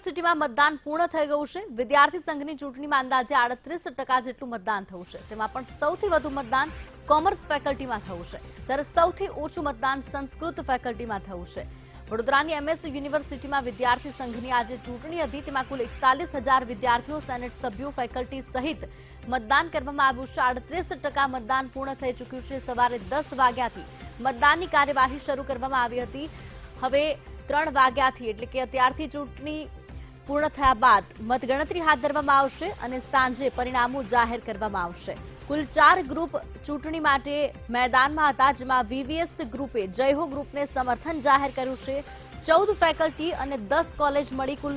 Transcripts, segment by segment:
યુનિવર્સિટીમાં મતદાન પૂર્ણ થઈ ગયું છે. વિદ્યાર્થી સંઘની ચૂંટણીમાં અંદાજે આડત્રીસ ટકા જેટલું મતદાન થયું છે. તેમાં પણ સૌથી વધુ મતદાન કોમર્સ ફેકલ્ટીમાં થયું છે. જ્યારે સૌથી ઓછું મતદાન સંસ્કૃત ફેકલ્ટીમાં થયું છે. વડોદરાની એમએસ યુનિવર્સિટીમાં વિદ્યાર્થી સંઘની આજે ચૂંટણી હતી. તેમાં કુલ એકતાલીસ વિદ્યાર્થીઓ, સેનેટ સભ્યો, ફેકલ્ટી સહિત મતદાન કરવામાં આવ્યું છે. આડત્રીસ મતદાન પૂર્ણ થઈ ચૂક્યું છે. સવારે દસ વાગ્યાથી મતદાનની કાર્યવાહી શરૂ કરવામાં આવી હતી. હવે ત્રણ વાગ્યાથી, એટલે કે અત્યારથી ચૂંટણી પૂર્ણ થયા બાદ મતગણતરી હાથ ધરવામાં આવશે અને સાંજે પરિણામો જાહેર કરવામાં આવશે. કુલ ચાર ગ્રુપ ચૂંટણી માટે મેદાનમાં હતા, જેમાં વીવીએસ ગ્રુપે જયહો ગ્રુપને સમર્થન જાહેર કર્યું છે. ચૌદ ફેકલ્ટી અને દસ કોલેજ મળી કુલ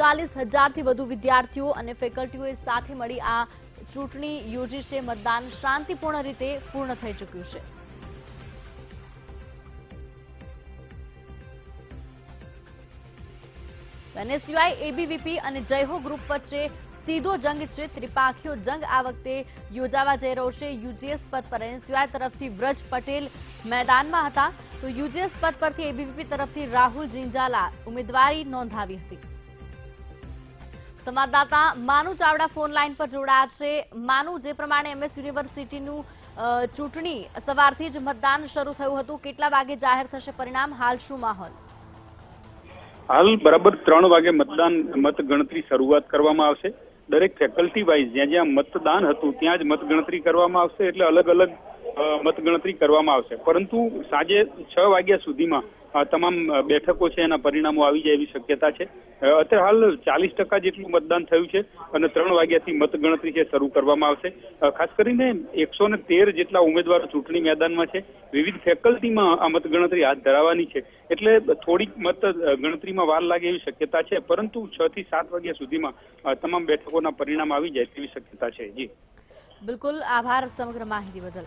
ચાલીસ હજારથી વધુ વિદ્યાર્થીઓ અને ફેકલ્ટીઓએ સાથે મળી આ ચૂંટણી યોજી છે. મતદાન શાંતિપૂર્ણ રીતે પૂર્ણ થઈ ચૂક્યું છે. અને સિવાય એબીવીપી અને જયહો ગ્રુપ વચ્ચે સીધો જંગ છે. ત્રિપાખીઓ જંગ આ વખતે યોજાવા જઈ રહ્યો છે. યુજીએસ પદ પર સિવાય તરફથી વ્રજ પટેલ મેદાનમાં હતા. તો યુજીએસ પદ પરથી એબીવીપી તરફથી રાહુલ જિંજાલા ઉમેદવારી નોંધાવી હતી. સંવાદદાતા માનુ ચાવડા ફોન લાઈન પર જોડાયા છે. માનુ, જે પ્રમાણે એમએસ યુનિવર્સિટીનું ચૂંટણી સવારથી જ મતદાન શરૂ થયું હતું. કેટલા વાગે જાહેર થશે પરિણામ? હાલ શું માહોલ? હાલ બરાબર ત્રણ વાગે મતદાન મત ગણતરી શરૂઆત કરવામાં આવશે. દરેક ફેકલ્ટી વાઇઝ જ્યાં જ્યાં મતદાન હતું ત્યાં જ મતગણતરી કરવામાં આવશે એટલે અલગ અલગ મતગણતરી કરવામાં આવશે. પરંતુ સાંજે છ વાગ્યા સુધીમાં તમામ બેઠકો છે એના પરિણામો આવી જાય એવી શક્યતા છે. અત્યારે હાલ ચાલીસ ટકા જેટલું મતદાન થયું છે અને ત્રણ વાગ્યાથી મતગણતરી છે શરૂ કરવામાં આવશે. ખાસ કરીને એકસો ને તેર જેટલા ઉમેદવારો ચૂંટણી મેદાનમાં છે. વિવિધ ફેકલ્ટીમાં આ મતગણતરી હાથ ધરાવવાની છે. એટલે થોડીક મત ગણતરીમાં વાર લાગે એવી શક્યતા છે. પરંતુ છ થી સાત વાગ્યા સુધીમાં તમામ બેઠકોના પરિણામ આવી જાય તેવી શક્યતા છે. જી. બિલકુલ. આભાર સમગ્ર માહિતી બદલ.